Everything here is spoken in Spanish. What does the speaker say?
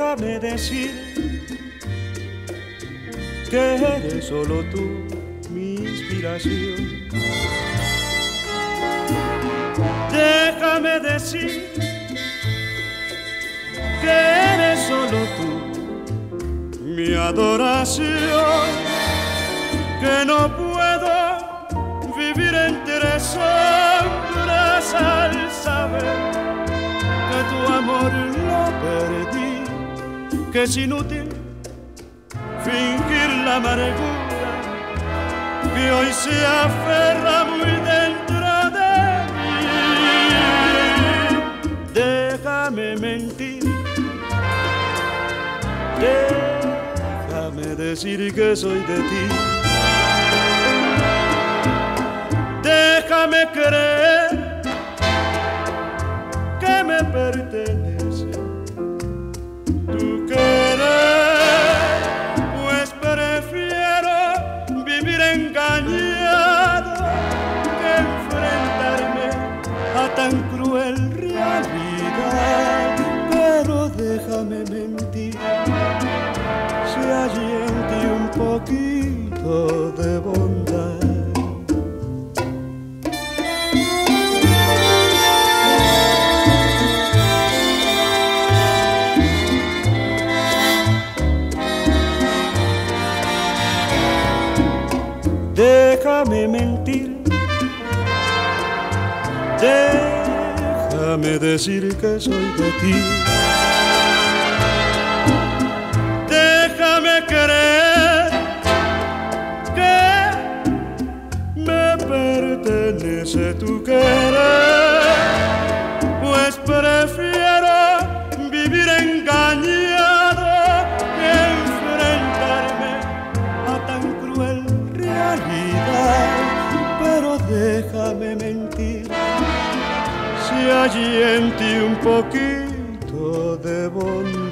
déjame decir que eres solo tú mi inspiración. Déjame decir que eres solo tú mi adoración, que no puedo vivir entre sombras al saber que tu amor lo perdí, que es inútil fingir la amargura que hoy se aferra muy dentro de mí. Déjame mentir, déjame decir que soy de ti. Déjame creer que me pertenece ti un poquito de bondad. Déjame mentir, déjame decir que soy de ti. Pertenece tu querer, pues prefiero vivir engañado que enfrentarme a tan cruel realidad. Pero déjame mentir, si allí en ti un poquito de bondad.